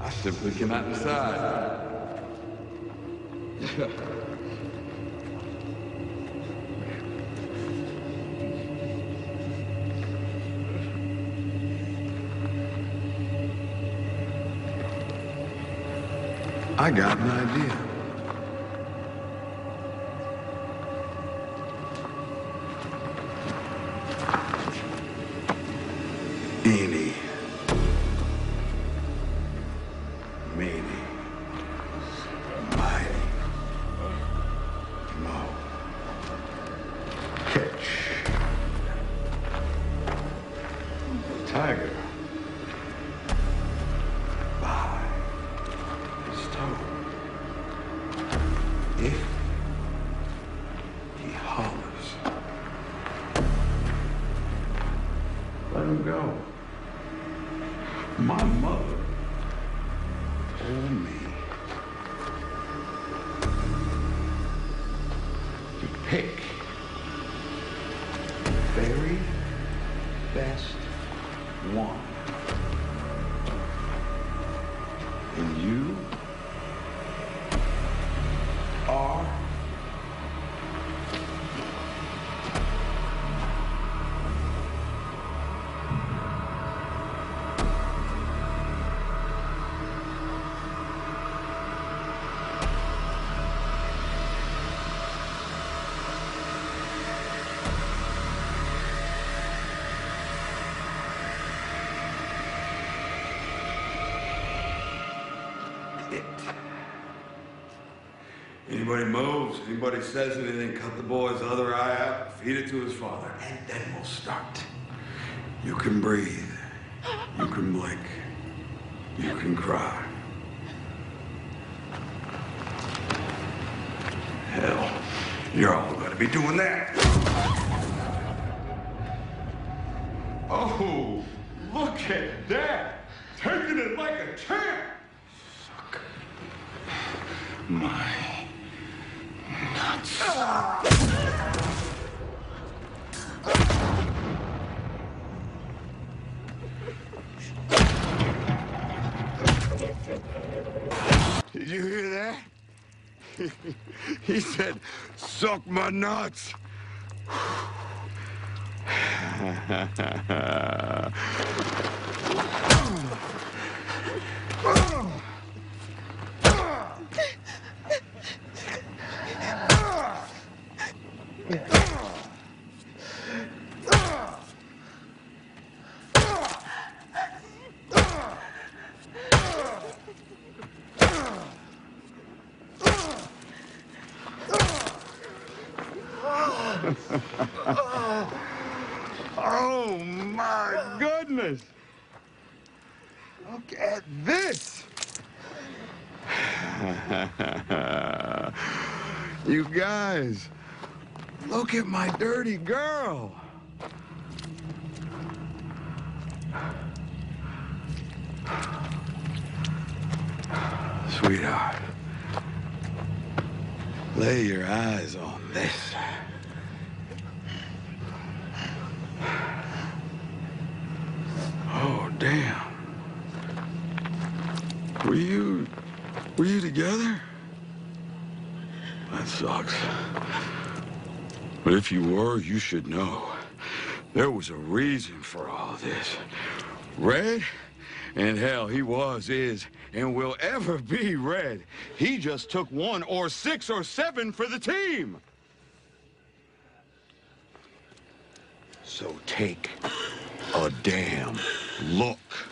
I simply cannot decide. I got an idea. Catch. Tiger. By his toe. If he hollers, let him go. My mother told me to pick best one. And you it. Anybody moves, anybody says anything, cut the boy's other eye out, feed it to his father, and then we'll start. You can breathe. You can blink. You can cry. Hell, you're all gonna be doing that. Oh, look at that! Taking it like a champ! My nuts. Did you hear that? he said, suck my nuts. Oh my goodness! Look at this! you guys, look at my dirty girl. Sweetheart, lay your eyes on this. Oh, damn. Were you. Were you together? That sucks. But if you were, you should know. There was a reason for all this. Red? And hell, he was, is, and will ever be Red. He just took one or six or seven for the team. So take a damn look.